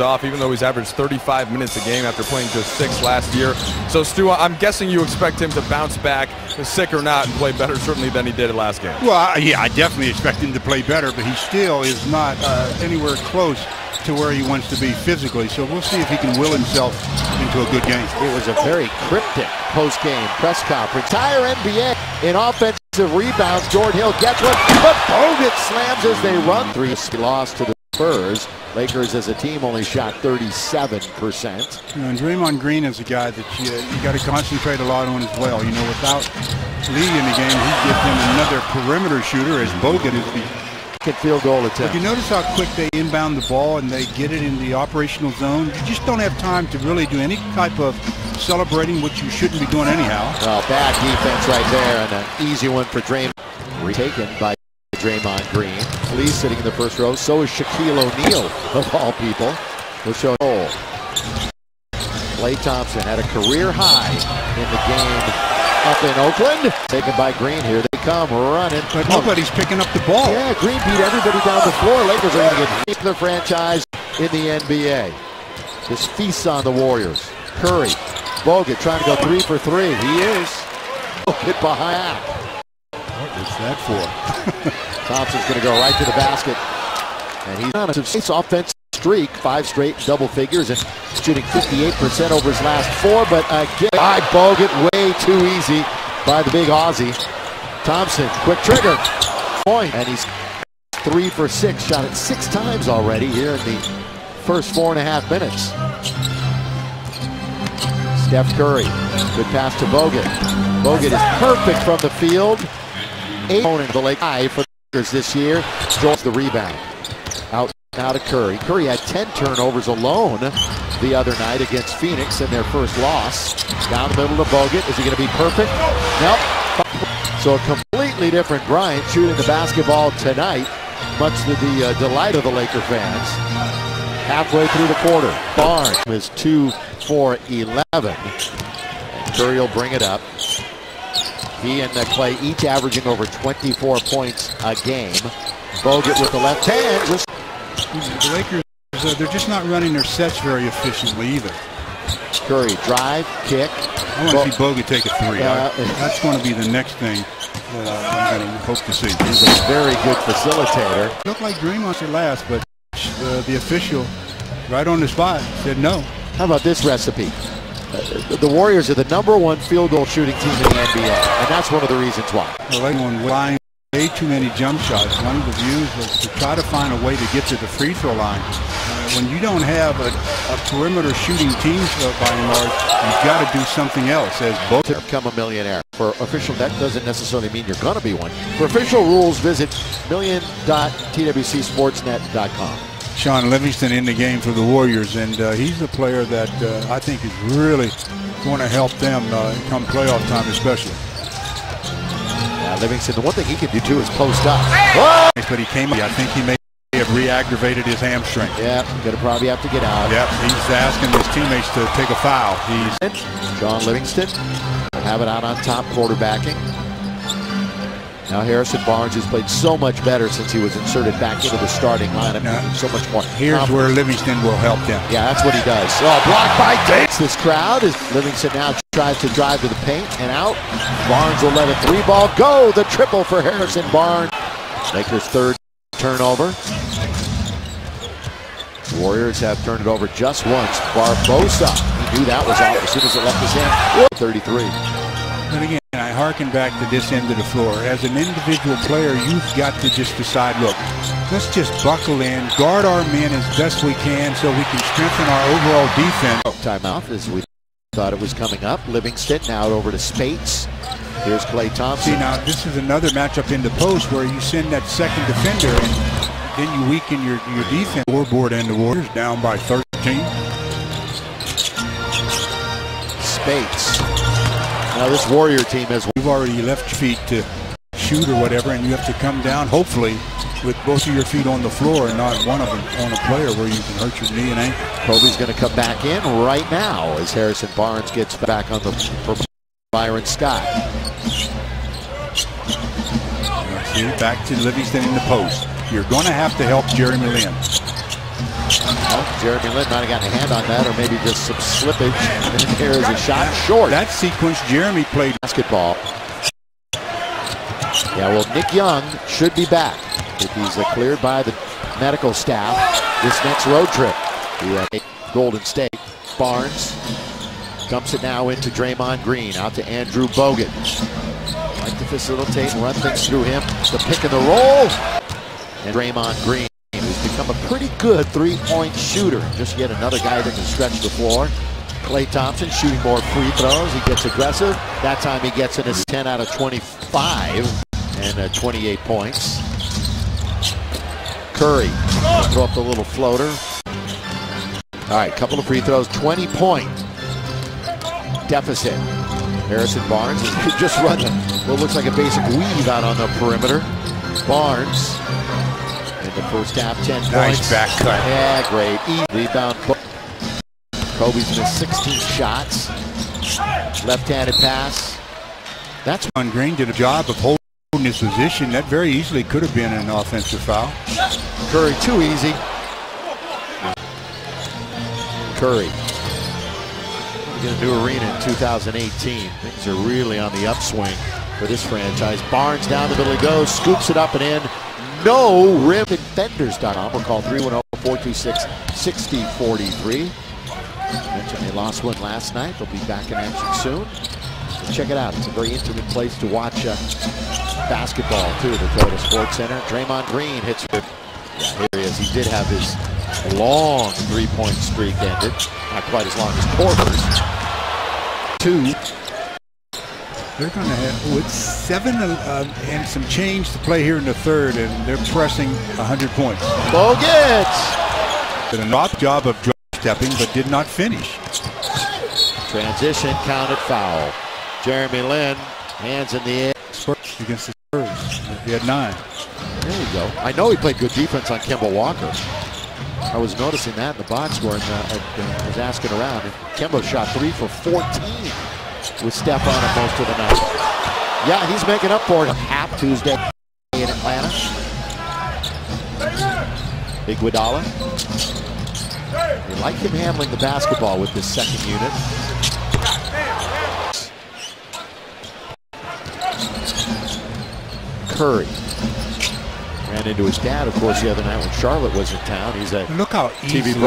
leads off, even though he's averaged 35 minutes a game after playing just six last year. So, Stu, I'm guessing you expect him to bounce back, sick or not, and play better certainly than he did last game. Well, yeah, I definitely expect him to play better, but he still is not uh, anywhere close to where he wants to be physically. So we'll see if he can will himself into a good game. It was a very cryptic post-game press conference. Entire NBA in offensive rebounds. Jordan Hill gets one, but Bogut slams as they run. Three lost to the Spurs. Lakers as a team only shot 37%. You know, and Draymond Green is a guy that you, you got to concentrate a lot on as well. You know, without Lee in the game, he gives them another perimeter shooter as Bogut is the field goal attempt. If you notice how quick they inbound the ball and they get it in the operational zone, you just don't have time to really do any type of celebrating, which you shouldn't be doing anyhow. Well, bad defense right there and an easy one for Draymond. Retaken by Draymond Green. Lee sitting in the first row. So is Shaquille O'Neal, of all people. We'll show goal. Klay Thompson had a career high in the game up in Oakland. Taken by Green here. They come running. But nobody's picking up the ball. Yeah, Green beat everybody down the floor. Lakers are going to get the franchise in the NBA. This feasts on the Warriors. Curry. Bogut trying to go three for three. He is. Bogut behind. That for? Thompson's going to go right to the basket. And he's on a nice streak, five straight double figures, and shooting 58% over his last four. But again, by Bogut, way too easy by the big Aussie. Thompson, quick trigger, point, and he's three for six. Shot it six times already here in the first four and a half minutes. Steph Curry, good pass to Bogut. Bogut is perfect from the field. Eight opponent the Lake High for the this year. Draws the rebound. Out now to Curry. Curry had 10 turnovers alone the other night against Phoenix in their first loss. Down the middle to Bogut. Is he going to be perfect? Nope. So a completely different Bryant shooting the basketball tonight, much to the uh, delight of the Laker fans. Halfway through the quarter, Barnes is 2 for 11. Curry will bring it up. He and uh, Klay each averaging over 24 points a game. Bogut with the left hand just the Lakers, uh, they're just not running their sets very efficiently either. Curry, drive, kick. I want to see Bogut take a three. Uh, I, that's going to be the next thing that I'm going to hope to see. He's a very good facilitator. Looked like Draymond said last, but uh, the official, right on the spot, said no. How about this recipe? The Warriors are the number one field goal shooting team in the NBA, and that's one of the reasons why. Line way too many jump shots. One of the views was to try to find a way to get to the free throw line. Uh, when you don't have a, a perimeter shooting team uh, by and large, you've got to do something else. As both to become a millionaire. For official, that doesn't necessarily mean you're going to be one. For official rules, visit million.twcsportsnet.com. Shaun Livingston in the game for the Warriors, and uh, he's a player that uh, I think is really going to help them uh, come playoff time, especially. Livingston, the one thing he can do too is post up. Whoa! But he came, I think he may have re-aggravated his hamstring. Yeah, gonna probably have to get out. Yep, he's asking his teammates to take a foul. He's Shaun Livingston have it out on top, quarterbacking. Now Harrison Barnes has played so much better since he was inserted back into the starting lineup. Now, so much more. Here's confident. where Livingston will help them. Yeah, that's what he does. Oh, blocked by Davis. This crowd is Livingston now tries to drive to the paint and out. Barnes will let a three ball go. The triple for Harrison Barnes. Lakers third turnover. Warriors have turned it over just once. Barbosa, he knew that was out as soon as it left his hand. 33. And again, I harken back to this end of the floor. As an individual player, you've got to just decide, look, let's just buckle in, guard our men as best we can so we can strengthen our overall defense. Oh, timeout as we thought it was coming up. Livingston now over to Speights. Here's Klay Thompson. See, now this is another matchup in the post where you send that second defender and then you weaken your, your defense. Scoreboard and the Warriors down by 13. Speights now this Warrior team has You've already left your feet to shoot or whatever, and you have to come down, hopefully, with both of your feet on the floor and not one of them on a player where you can hurt your knee and ankle. Kobe's going to come back in right now as Harrison Barnes gets back on the for Byron Scott. See, back to Livingston in the post. You're going to have to help Jeremy Lin. Jeremy Lin might have gotten a hand on that, or maybe just some slippage. And there is a shot short. That sequence, Jeremy played basketball. Yeah, well, Nick Young should be back if he's uh, cleared by the medical staff this next road trip uh, Golden State. Barnes dumps it now into Draymond Green, out to Andrew Bogut. Like to facilitate and run things through him. The pick and the roll. And Draymond Green, become a pretty good three-point shooter. Just yet another guy that can stretch the floor. Klay Thompson shooting more free throws. He gets aggressive. That time he gets in his 10 out of 25 and uh, 28 points. Curry throw up the little floater. All right, couple of free throws, 20 point deficit. Harrison Barnes just run what looks like a basic weave out on the perimeter. Barnes first half, 10 nice points. back cut. Yeah, great. E rebound. Kobe's missed 16 shots. Left-handed pass. That's on Green did a job of holding his position. That very easily could have been an offensive foul. Curry too easy. Curry. We Get a new arena in 2018. Things are really on the upswing for this franchise. Barnes down the middle he goes, scoops it up and in. No rim defenders.com. We'll call 310-426-6043. Mentioned they lost one last night. They'll be back in action soon. So check it out. It's a very intimate place to watch uh, basketball too. The Toyota Sports Center. Draymond Green hits it. Yeah, here he is. He did have his long three-point streak ended. Not quite as long as Porter's. Two. They're going to have with seven uh, and some change to play here in the third, and they're pressing 100 points. Bogut. Did a knock job of drop stepping, but did not finish. Transition counted foul. Jeremy Lin, hands in the air. Spurs against the Spurs. He had nine. There you go. I know he played good defense on Kemba Walker. I was noticing that in the box score and uh, I was asking around. And Kemba shot three for 14 with Steph on him most of the night. Yeah, he's making up for it. Half Tuesday in Atlanta. Iguodala. They like him handling the basketball with this second unit. Curry. Ran into his dad, of course, the other night when Charlotte was in town. He's a Look how TV